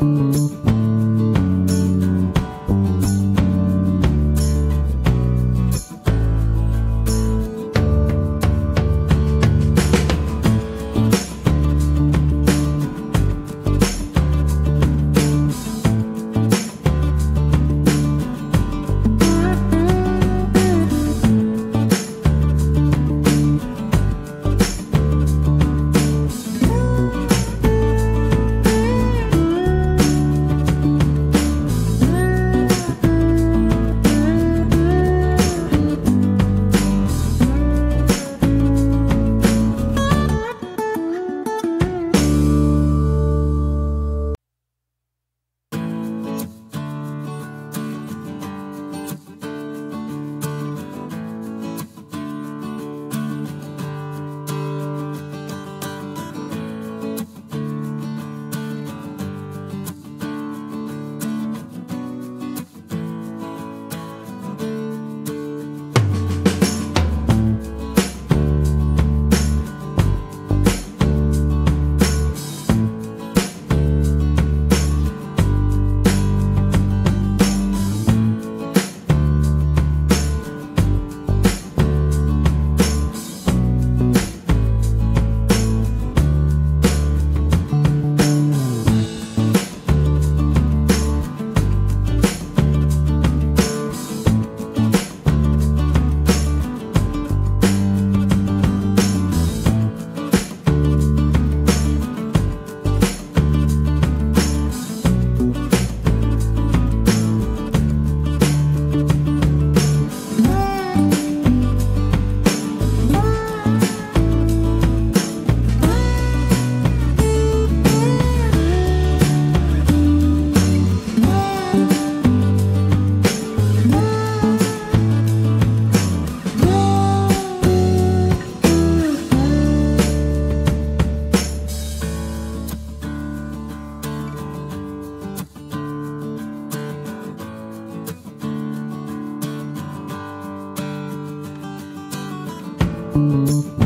you you